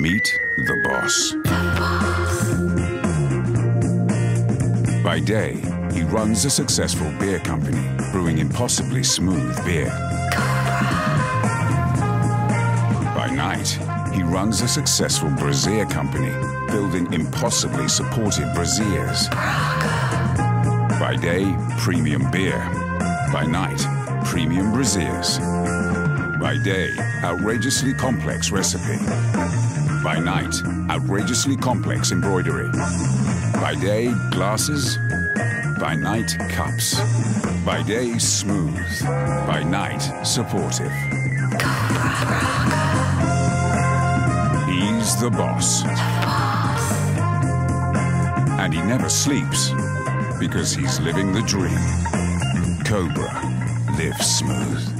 Meet the boss. By day, he runs a successful beer company, brewing impossibly smooth beer. By night, he runs a successful brazier company, building impossibly supportive braziers. By day, premium beer. By night, premium braziers. By day, outrageously complex recipe. By night, outrageously complex embroidery. By day, glasses. By night, cups. By day, smooth. By night, supportive. He's the boss. And he never sleeps because he's living the dream. Cobra lives smooth.